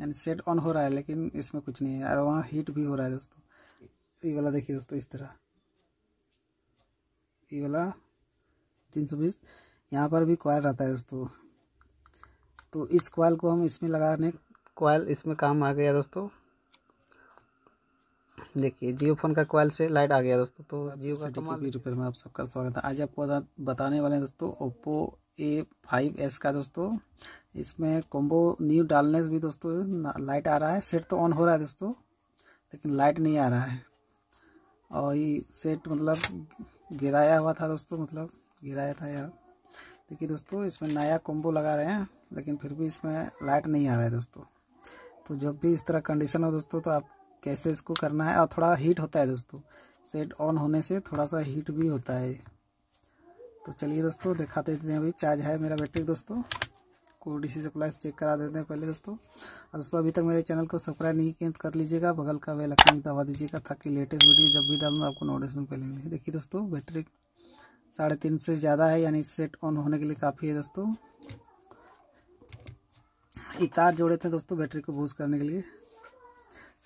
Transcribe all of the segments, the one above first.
यानी set on हो रहा है लेकिन इसमें कुछ नहीं है। और वहाँ हीट भी हो रहा है दोस्तों। ये वाला देखिए दोस्तों इस तरह। ये वाला तीन सौ बीस। यहाँ पर भी कॉयल रहता है दोस्तों। तो इस कॉयल को हम इसमें लगाने कॉयल इसमें काम आ गया दोस्तों। देखिए जियो फ़ोन का कॉयल से लाइट आ गया दोस्तों। तो जियो का में आप सबका स्वागत है आज आपको बताने वाले हैं दोस्तों ओप्पो ए फाइव एस का दोस्तों। इसमें कॉम्बो न्यू डालने से भी दोस्तों लाइट आ रहा है। सेट तो ऑन हो रहा है दोस्तों, लेकिन लाइट नहीं आ रहा है। और ये सेट मतलब गिराया हुआ था दोस्तों मतलब गिराया था यार देखिए दोस्तों, इसमें नया कॉम्बो लगा रहे हैं, लेकिन फिर भी इसमें लाइट नहीं आ रहा है दोस्तों। तो जब भी इस तरह कंडीशन हो दोस्तों तो आप कैसे इसको करना है? और थोड़ा हीट होता है दोस्तों। सेट ऑन होने से थोड़ा सा हीट भी होता है। तो चलिए दोस्तों, दिखाते देते हैं अभी। चार्ज है मेरा बैटरी दोस्तों। को डी सी सप्लाई चेक करा देते हैं पहले दोस्तों। और दोस्तों, अभी तक मेरे चैनल को सब्सक्राइब नहीं किया तो कर लीजिएगा। बगल का बेल आइकन दबा दीजिएगा ताकि लेटेस्ट वीडियो जब भी डालूँ, आपको नोटिफिकेशन पहले मिले। देखिए दोस्तों, बैटरी साढ़े तीन से ज़्यादा है, यानी सेट ऑन होने के लिए काफ़ी है दोस्तों। ये तार जोड़े थे दोस्तों बैटरी को बूस्ट करने के लिए।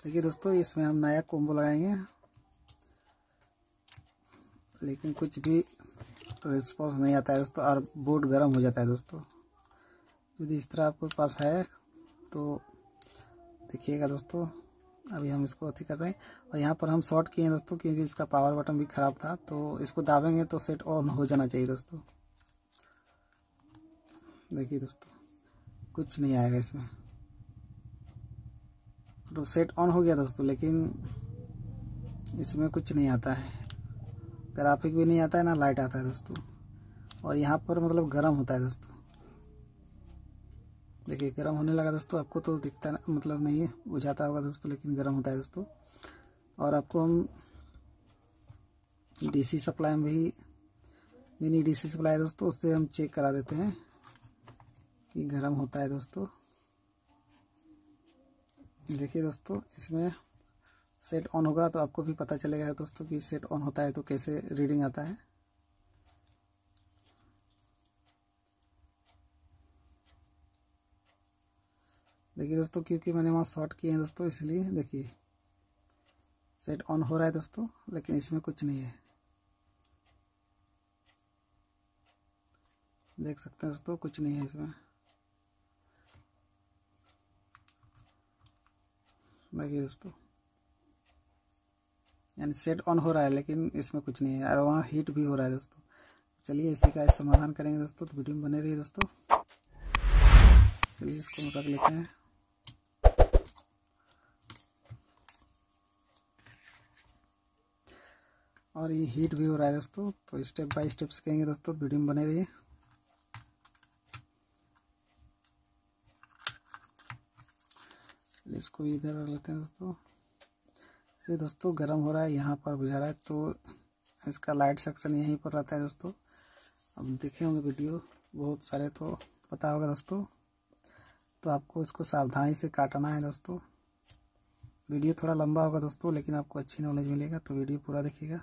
देखिए दोस्तों, इसमें हम नया कोम्बो लगाएँगे। लेकिन कुछ भी रिस्पॉन्स नहीं आता है दोस्तों, और बोर्ड गर्म हो जाता है दोस्तों। यदि इस तरह आपके पास है तो देखिएगा दोस्तों, अभी हम इसको अथी कर रहे हैं। और यहाँ पर हम शॉर्ट किए हैं दोस्तों, क्योंकि इसका पावर बटन भी ख़राब था तो इसको दाबेंगे तो सेट ऑन हो जाना चाहिए दोस्तों। देखिए दोस्तों, कुछ नहीं आएगा इसमें। तो सेट ऑन हो गया दोस्तों, लेकिन इसमें कुछ नहीं आता है। ग्राफिक भी नहीं आता है, ना लाइट आता है दोस्तों। और यहाँ पर मतलब गर्म होता है दोस्तों। देखिए, गर्म होने लगा दोस्तों, आपको तो दिखता मतलब नहीं है बुझाता होगा दोस्तों, लेकिन गर्म होता है दोस्तों। और आपको हम डीसी सप्लाई में भी मिनी डीसी सप्लाई दोस्तों, उससे हम चेक करा देते हैं कि गर्म होता है दोस्तों। देखिए दोस्तों, इसमें सेट ऑन होगा तो आपको भी पता चलेगा दोस्तों कि सेट ऑन होता है तो कैसे रीडिंग आता है। देखिए दोस्तों, क्योंकि मैंने वहाँ शॉर्ट किए हैं दोस्तों, इसलिए देखिए सेट ऑन हो रहा है दोस्तों, लेकिन इसमें कुछ नहीं है। देख सकते हैं दोस्तों, कुछ नहीं है इसमें। देखिए दोस्तों यानी सेट ऑन हो रहा है, लेकिन इसमें कुछ नहीं है और वहाँ हीट भी हो रहा है दोस्तों। चलिए इसी का समाधान करेंगे दोस्तों तो वीडियो में बने रहिए दोस्तों। चलिए इसको रख लेते हैं। और ये हीट भी हो रहा है दोस्तों तो स्टेप बाय स्टेप सीखेंगे दोस्तों वीडियो में बने रहिए। इसको इधर रख लेते हैं दोस्तों। ये दोस्तों गर्म हो रहा है, यहाँ पर बुझा रहा है तो इसका लाइट सेक्शन यहीं पर रहता है दोस्तों। अब देखे होंगे वीडियो बहुत सारे तो पता होगा दोस्तों। तो आपको इसको सावधानी से काटना है दोस्तों। वीडियो थोड़ा लंबा होगा दोस्तों, लेकिन आपको अच्छी नॉलेज मिलेगा तो वीडियो पूरा देखिएगा।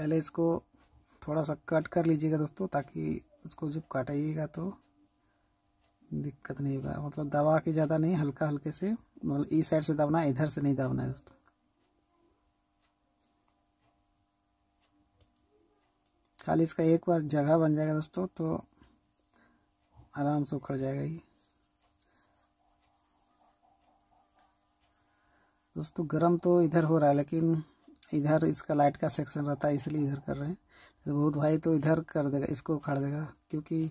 पहले इसको थोड़ा सा कट कर लीजिएगा दोस्तों, ताकि इसको जब काटाइएगा तो दिक्कत नहीं होगा। मतलब दबा के ज़्यादा नहीं हल्का हल्के से मतलब इस साइड से दबना इधर से नहीं दबना है दोस्तों। खाली इसका एक बार जगह बन जाएगा दोस्तों तो आराम से उखड़ जाएगा ये। दोस्तों गरम तो इधर हो रहा है, लेकिन इधर इसका लाइट का सेक्शन रहता है, इसलिए इधर कर रहे हैं। तो बहुत भाई तो इधर कर देगा, इसको उखाड़ देगा, क्योंकि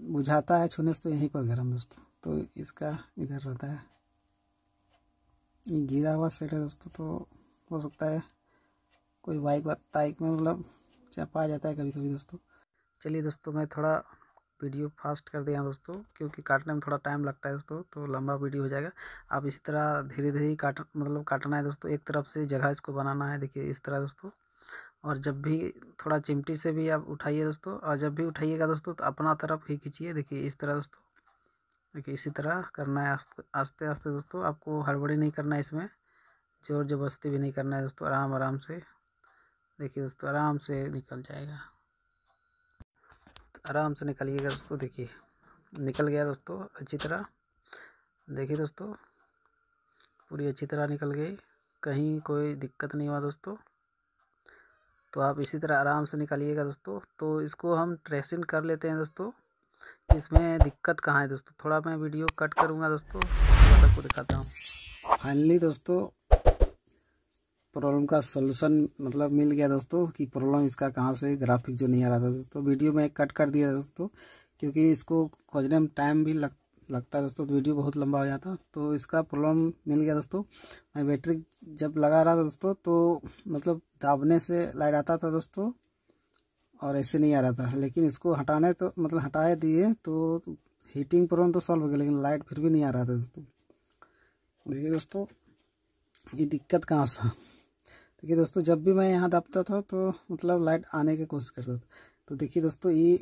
बुझाता है, छूने से तो यहीं पर गर्म दोस्तों। तो इसका इधर रहता है। ये गिरा हुआ सेट है दोस्तों तो हो सकता है कोई बाइक बाइक में मतलब चपा जाता है कभी कभी दोस्तों। चलिए दोस्तों, मैं थोड़ा वीडियो फास्ट कर दिया दोस्तों, क्योंकि काटने में थोड़ा टाइम लगता है दोस्तों तो लंबा वीडियो हो जाएगा। आप इस तरह धीरे धीरे काट मतलब काटना है दोस्तों, एक तरफ़ से जगह इसको बनाना है, देखिए इस तरह दोस्तों। और जब भी थोड़ा चिमटी से भी आप उठाइए दोस्तों, और जब भी उठाइएगा दोस्तों तो अपना तरफ़ ही खींचिए, देखिए इस तरह दोस्तों। देखिए इसी तरह करना है, आस्ते आस्ते दोस्तों, आपको हड़बड़ी नहीं करना है इसमें ज़ोर ज़बरदस्ती भी नहीं करना है दोस्तों आराम आराम से। देखिए दोस्तों, आराम से निकल जाएगा। आराम से निकलिएगा दोस्तों। देखिए, निकल गया दोस्तों, अच्छी तरह। देखिए दोस्तों, पूरी अच्छी तरह निकल गई। कहीं कोई दिक्कत नहीं हुआ दोस्तों। तो आप इसी तरह आराम से निकालिएगा दोस्तों। तो इसको हम ट्रेसिंग कर लेते हैं दोस्तों। इसमें दिक्कत कहाँ है दोस्तों? थोड़ा मैं वीडियो कट करूँगा दोस्तों। आपको दिखाता हूँ। फाइनली दोस्तों प्रॉब्लम का सोल्यूशन मतलब मिल गया दोस्तों कि प्रॉब्लम इसका कहाँ से ग्राफिक जो नहीं आ रहा था दोस्तों। वीडियो में कट कर दिया दोस्तों, क्योंकि इसको खोजने में टाइम भी लग, लगता है दोस्तों। तो वीडियो बहुत लंबा हो जाता तो इसका प्रॉब्लम मिल गया दोस्तों। मैं बैटरी जब लगा रहा था दोस्तों तो मतलब दाबने से लाइट आता था दोस्तों, और ऐसे नहीं आ रहा था। लेकिन इसको हटाने तो मतलब हटाए दिए तो हीटिंग प्रॉब्लम तो सॉल्व हो गया, लेकिन लाइट फिर भी नहीं आ रहा था दोस्तों। देखिए दोस्तों, ये दिक्कत कहाँ से देखिए दोस्तों, जब भी मैं यहाँ दबता था तो मतलब लाइट आने की कोशिश करता था। तो देखिए दोस्तों, ये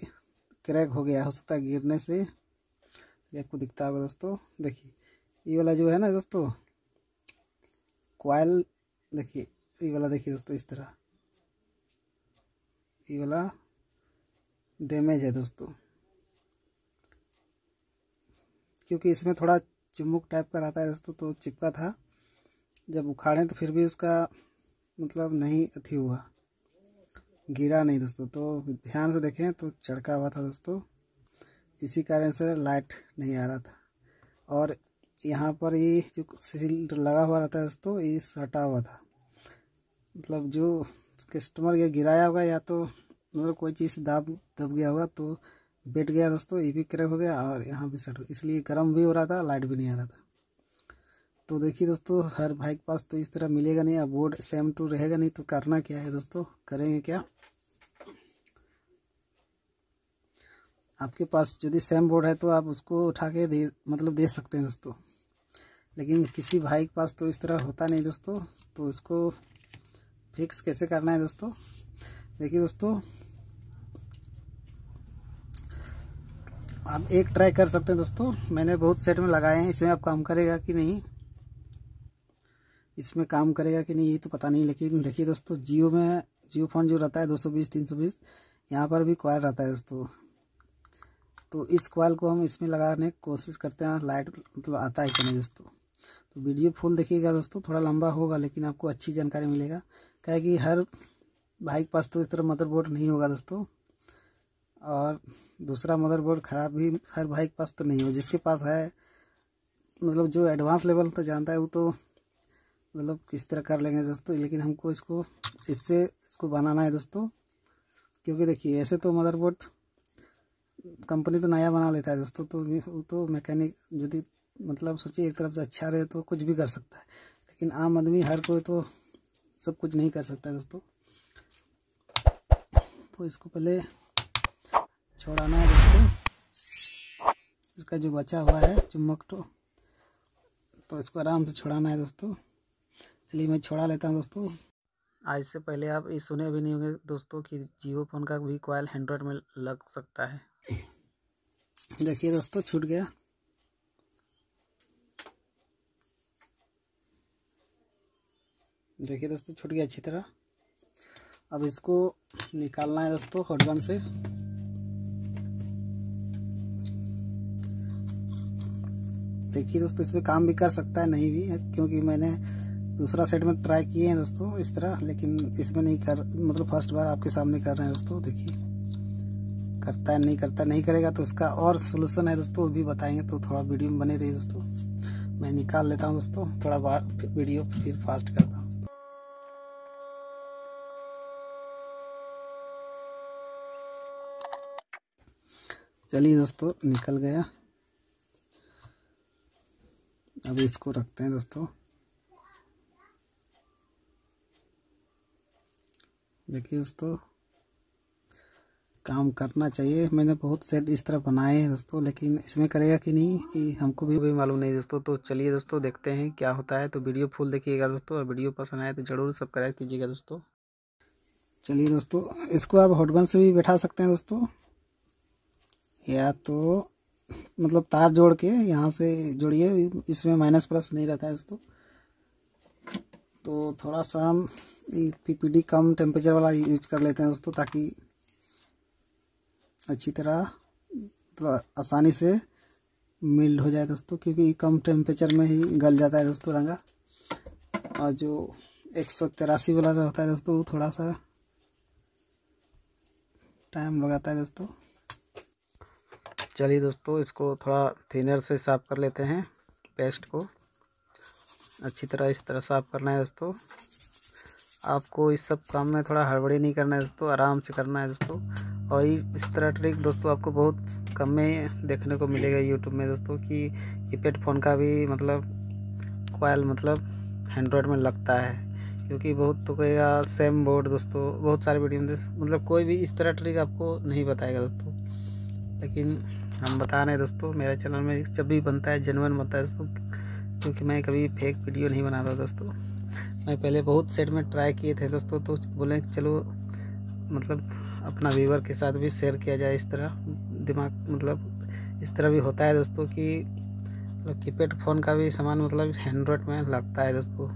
क्रैक हो गया, हो सकता है गिरने से। ये आपको दिखता होगा दोस्तों। देखिए, ये वाला जो है ना दोस्तों क्वाइल देखिए, ये वाला देखिए दोस्तों, इस तरह। ये वाला डैमेज है दोस्तों। क्योंकि इसमें थोड़ा चुमुक टाइप का रहता है दोस्तों तो चिपका था। जब उखाड़े तो फिर भी उसका मतलब नहीं अथी हुआ। गिरा नहीं दोस्तों तो ध्यान से देखें तो चढ़का हुआ था दोस्तों। इसी कारण से लाइट नहीं आ रहा था। और यहाँ पर ये जो सील लगा हुआ रहता है दोस्तों, ये सटा हुआ था। मतलब जो कस्टमर ये गिराया होगा या तो मतलब कोई चीज़ दाब, दब गया होगा तो बैठ गया दोस्तों, ये भी क्रैक हो गया और यहाँ भी सट, इसलिए गर्म भी हो रहा था, लाइट भी नहीं आ रहा था। तो देखिए दोस्तों, हर भाई के पास तो इस तरह मिलेगा नहीं, अब बोर्ड सेम टू रहेगा नहीं तो करना क्या है दोस्तों? करेंगे क्या? आपके पास यदि सेम बोर्ड है तो आप उसको उठा के दे मतलब दे सकते हैं दोस्तों। लेकिन किसी भाई के पास तो इस तरह होता नहीं दोस्तों तो इसको फिक्स कैसे करना है दोस्तों? देखिए दोस्तों, आप एक ट्राई कर सकते हैं दोस्तों। मैंने बहुत सेट में लगाए हैं, इसमें आप काम करेगा कि नहीं? इसमें काम करेगा कि नहीं, ये तो पता नहीं, लेकिन देखिए दोस्तों, जियो में, जियो फ़ोन जो रहता है दो सौ बीस, तीन सौ बीस, यहाँ पर भी कॉयल रहता है दोस्तों। तो इस कॉयल को हम इसमें लगाने की कोशिश करते हैं, लाइट मतलब आता है कि नहीं दोस्तों। तो वीडियो फुल देखिएगा दोस्तों, थोड़ा लंबा होगा, लेकिन आपको अच्छी जानकारी मिलेगा। क्या कि हर भाई के पास तो इस तरह मदरबोर्ड नहीं होगा दोस्तों, और दूसरा मदरबोर्ड ख़राब भी हर भाई के पास तो नहीं हो जिसके पास है मतलब जो एडवांस लेवल तो जानता है, वो तो मतलब किस तरह कर लेंगे दोस्तों, लेकिन हमको इसको, इससे, इसको बनाना है दोस्तों। क्योंकि देखिए, ऐसे तो मदरबोर्ड कंपनी तो नया बना लेता है दोस्तों तो वो तो मैकेनिक यदि मतलब सोचिए, एक तरफ़ से अच्छा रहे तो कुछ भी कर सकता है। लेकिन आम आदमी हर कोई तो सब कुछ नहीं कर सकता दोस्तों। तो इसको पहले छोड़ाना है दोस्तों। इसका जो बचा हुआ है चुम्बक तो तो इसको आराम से छोड़ाना है दोस्तों। चलिए मैं छोड़ा लेता हूँ दोस्तों। आज से पहले आप ये सुने भी नहीं होंगे दोस्तों कि जियो फ़ोन का भी कॉयल एंड्रॉयड में लग सकता है। देखिए दोस्तों छूट गया। देखिए दोस्तों छूट गया अच्छी तरह। अब इसको निकालना है दोस्तों हॉटगन से। देखिए दोस्तों इसमें काम भी कर सकता है नहीं भी क्योंकि मैंने दूसरा सेट में ट्राई किए हैं दोस्तों, इस तरह, लेकिन इसमें नहीं कर मतलब फ़र्स्ट बार आपके सामने कर रहे हैं दोस्तों, देखिए। करता है, नहीं करता, नहीं करेगा तो उसका और सोल्यूशन है दोस्तों, वो भी बताएँगे तो थोड़ा वीडियो में बने रही दोस्तों। मैं निकाल लेता हूँ दोस्तों, थोड़ा बार वीडियो फिर फास्ट करता हूँ चलिए दोस्तों, निकल गया। अब इसको रखते हैं दोस्तों। देखिए दोस्तों काम करना चाहिए। मैंने बहुत सेट इस तरह बनाए हैं दोस्तों लेकिन इसमें करेगा कि नहीं कि हमको भी भी मालूम नहीं दोस्तों तो चलिए दोस्तों देखते हैं क्या होता है। तो वीडियो फुल देखिएगा दोस्तों और वीडियो पसंद आए तो ज़रूर सब्सक्राइब कीजिएगा दोस्तों। चलिए दोस्तों इसको आप हॉटगन से भी बैठा सकते हैं दोस्तों। या तो मतलब तार जोड़ के यहाँ से जोड़िए इसमें माइनस प्लस नहीं रहता है दोस्तों। तो थोड़ा सा हम पीपीडी कम टेम्परेचर वाला यूज़ कर लेते हैं दोस्तों ताकि अच्छी तरह तो आसानी से मिल्ड हो जाए दोस्तों, क्योंकि कम टेम्परेचर में ही गल जाता है दोस्तों रंगा। और जो एक सौ तिरासी वाला जो होता है दोस्तों, वो थोड़ा सा टाइम लगाता है दोस्तों। चलिए दोस्तों, इसको थोड़ा थिनर से साफ़ कर लेते हैं पेस्ट को। अच्छी तरह इस तरह साफ़ करना है दोस्तों। आपको इस सब काम में थोड़ा हड़बड़ी नहीं करना है दोस्तों, आराम से करना है दोस्तों। और इस तरह ट्रिक दोस्तों आपको बहुत कम में देखने को मिलेगा यूट्यूब में दोस्तों कि कीपैड फ़ोन का भी मतलब कोयल मतलब एंड्रॉयड में लगता है। क्योंकि बहुत तो कहेगा सेम बोर्ड दोस्तों, बहुत सारे वीडियो में मतलब कोई भी इस तरह ट्रिक आपको नहीं बताएगा दोस्तों। लेकिन हम बता रहे हैं दोस्तों, मेरे चैनल में जब भी बनता है जेनवन बनता है दोस्तों, क्योंकि मैं कभी फेक वीडियो नहीं बनाता दोस्तों। मैं पहले बहुत सेट में ट्राई किए थे दोस्तों तो बोले चलो मतलब अपना व्यूवर के साथ भी शेयर किया जाए इस तरह। दिमाग मतलब इस तरह भी होता है दोस्तों कि मतलब कीपैड फ़ोन का भी सामान मतलब एंड्रॉयड में लगता है दोस्तों।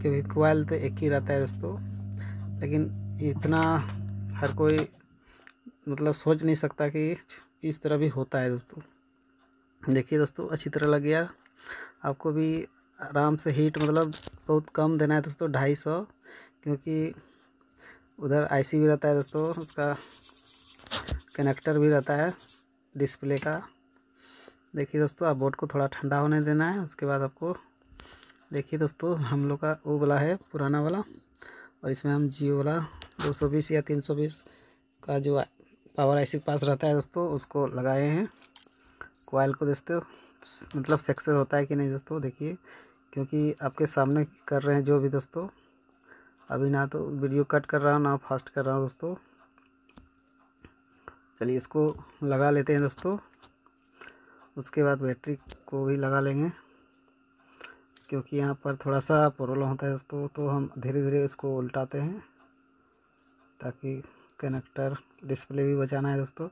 क्योंकि कोयल तो एक ही रहता है दोस्तों। लेकिन इतना हर कोई मतलब सोच नहीं सकता कि इस तरह भी होता है दोस्तों। देखिए दोस्तों, अच्छी तरह लग गया। आपको भी आराम से हीट मतलब बहुत कम देना है दोस्तों, ढाई सौ। क्योंकि उधर आईसी भी रहता है दोस्तों, उसका कनेक्टर भी रहता है डिस्प्ले का। देखिए दोस्तों आप बोर्ड को थोड़ा ठंडा होने देना है, उसके बाद आपको देखिए दोस्तों, हम लोग का वो वाला है, पुराना वाला, और इसमें हम जियो वाला 220 या 320 का जो पावर आईसी के पास रहता है दोस्तों, उसको लगाए हैं। कोयल को दोस्तों मतलब सक्सेस होता है कि नहीं दोस्तों, देखिए। क्योंकि आपके सामने कर रहे हैं जो भी दोस्तों। अभी ना तो वीडियो कट कर रहा हूँ, ना फास्ट कर रहा हूँ दोस्तों। चलिए इसको लगा लेते हैं दोस्तों। उसके बाद बैटरी को भी लगा लेंगे। क्योंकि यहाँ पर थोड़ा सा प्रॉब्लम होता है दोस्तों तो हम धीरे धीरे इसको उल्टाते हैं। ताकि कनेक्टर डिस्प्ले भी बचाना है दोस्तों।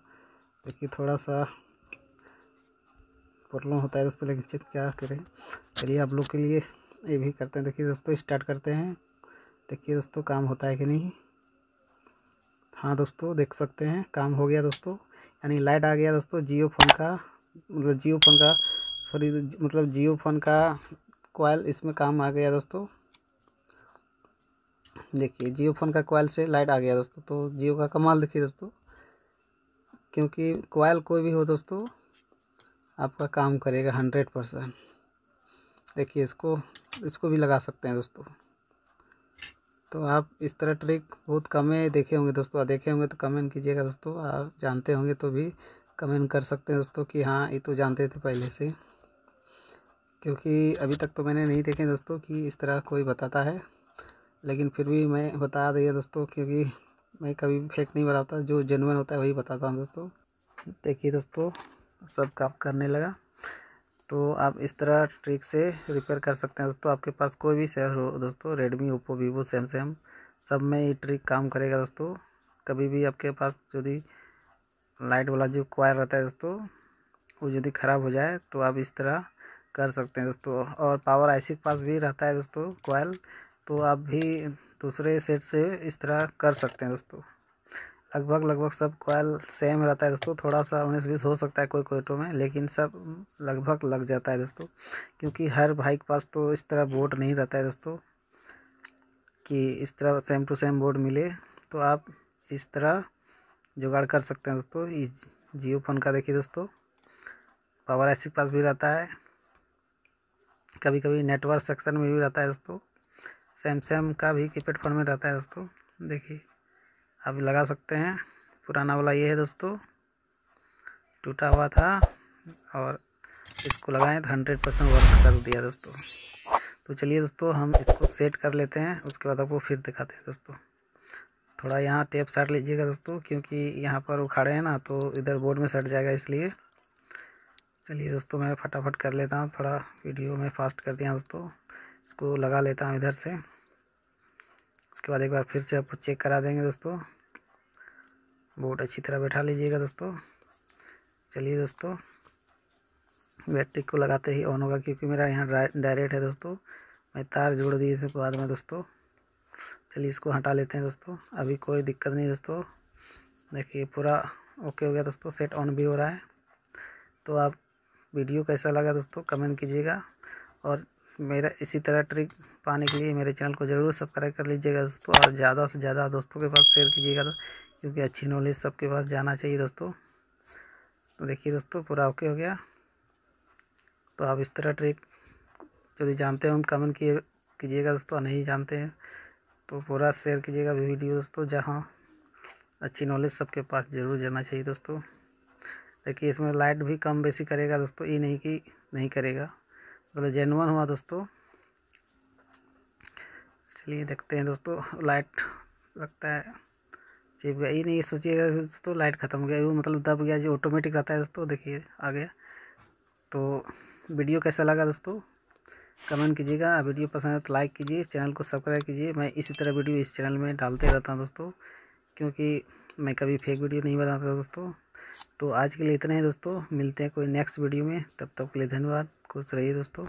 देखिए थोड़ा सा प्रॉब्लम होता है दोस्तों, लेकिन चित क्या करें। चलिए आप लोग के लिए ये भी करते हैं। देखिए दोस्तों स्टार्ट करते हैं। देखिए दोस्तों, काम होता है कि नहीं? हाँ दोस्तों, देख सकते हैं। काम हो गया दोस्तों। यानी लाइट आ गया दोस्तों, जियो फ़ोन का। मतलब जियो फ़ोन का सॉरी मतलब जियो फ़ोन का कोयल इसमें काम आ गया दोस्तों। देखिए, जियो फ़ोन का कोयल से लाइट आ गया दोस्तों। तो जियो का कमाल देखिए दोस्तों। क्योंकि कोयल कोई भी हो दोस्तों, आपका काम करेगा हंड्रेड परसेंट देखिए इसको इसको भी लगा सकते हैं दोस्तों। तो आप इस तरह ट्रिक बहुत कम है, देखे होंगे दोस्तों, देखे होंगे तो कमेंट कीजिएगा दोस्तों, आप जानते होंगे तो भी कमेंट कर सकते हैं दोस्तों कि हाँ ये तो जानते थे पहले से। क्योंकि अभी तक तो मैंने नहीं देखे दोस्तों कि इस तरह कोई बताता है। लेकिन फिर भी मैं बता दिया दोस्तों, क्योंकि मैं कभी फेक नहीं बताता जो जेनुअन होता है वही बताता हूँ दोस्तों। देखिए दोस्तों, सब काम करने लगा। तो आप इस तरह ट्रिक से रिपेयर कर सकते हैं दोस्तों। आपके पास कोई भी शेयर हो दोस्तों रेडमी ओप्पो वीवो सैमसंग सब में ये ट्रिक काम करेगा दोस्तों। कभी भी आपके पास यदि लाइट वाला जो क्वायर रहता है दोस्तों, वो यदि ख़राब हो जाए तो आप इस तरह कर सकते हैं दोस्तों। और पावर आईसी के पास भी रहता है दोस्तों कोयल तो आप भी दूसरे सेट से इस तरह कर सकते हैं दोस्तों। लगभग लगभग सब कोयल सेम रहता है दोस्तों। थोड़ा सा उन्नीस, बीस हो सकता है कोई कोई में, लेकिन सब लगभग लग जाता है दोस्तों। क्योंकि हर भाई के पास तो इस तरह बोर्ड नहीं रहता है दोस्तों, कि इस तरह सेम टू सेम बोर्ड मिले तो आप इस तरह जुगाड़ कर सकते हैं दोस्तों। इस जियो फ़ोन का देखिए दोस्तों पावर ऐसी पास भी रहता है कभी कभी नेटवर्क सेक्शन में भी रहता है दोस्तों। सैमसंग का भी कीपैड फ़ोन में रहता है दोस्तों, देखिए। आप लगा सकते हैं। पुराना वाला ये है दोस्तों। टूटा हुआ था और इसको लगाएँ तो हंड्रेड परसेंट वर्क कर दिया दोस्तों। तो चलिए दोस्तों, हम इसको सेट कर लेते हैं। उसके बाद आपको फिर दिखाते हैं दोस्तों। थोड़ा यहाँ टेप साट लीजिएगा दोस्तों, क्योंकि यहाँ पर उखाड़े हैं ना तो इधर बोर्ड में सट जाएगा इसलिए। चलिए दोस्तों, मैं फटाफट कर लेता हूँ। थोड़ा वीडियो में फास्ट कर दिया दोस्तों। इसको लगा लेता हूँ इधर से। उसके बाद एक बार फिर से आपको चेक करा देंगे दोस्तों। बोर्ड अच्छी तरह बैठा लीजिएगा दोस्तों। चलिए दोस्तों, बैटरी को लगाते ही ऑन होगा क्योंकि मेरा यहाँ डायरेक्ट है दोस्तों। मैं तार जोड़ दिए थे बाद में दोस्तों। चलिए इसको हटा लेते हैं दोस्तों। अभी कोई दिक्कत नहीं दोस्तों। देखिए पूरा ओके हो गया दोस्तों, सेट ऑन भी हो रहा है। तो आप वीडियो कैसा लगा दोस्तों, कमेंट कीजिएगा। और मेरा इसी तरह ट्रिक पाने के लिए मेरे चैनल को ज़रूर सब्सक्राइब कर लीजिएगा दोस्तों और ज़्यादा से ज़्यादा दोस्तों के पास शेयर कीजिएगा तो क्योंकि अच्छी नॉलेज सबके पास जाना चाहिए दोस्तों। तो देखिए दोस्तों, पूरा ओके हो गया। तो आप इस तरह ट्रिक यदि जानते हो, कमेंट किए, कीजिएगा दोस्तों नहीं जानते हैं तो पूरा शेयर कीजिएगा वीडियो दोस्तों, जहाँ अच्छी नॉलेज सबके पास ज़रूर जाना चाहिए दोस्तों। देखिए इसमें लाइट भी कम बेसी करेगा दोस्तों, ये नहीं कि नहीं करेगा। मतलब जेनुअन हुआ दोस्तों। चलिए देखते हैं दोस्तों लाइट लगता है। चिप गया ये नहीं सोचिएगा दोस्तों लाइट ख़त्म हो गया। वो मतलब दब गया, जो ऑटोमेटिक रहता है दोस्तों, देखिए आ गया तो वीडियो कैसा लगा दोस्तों? कमेंट कीजिएगा, वीडियो पसंद है तो लाइक कीजिए, चैनल को सब्सक्राइब कीजिए। मैं इसी तरह वीडियो इस चैनल में डालते रहता हूँ दोस्तों, क्योंकि मैं कभी फेक वीडियो नहीं बनाता दोस्तों। तो आज के लिए इतना ही दोस्तों, मिलते हैं कोई नेक्स्ट वीडियो में, तब तक के लिए धन्यवाद। खुश रहिए दोस्तों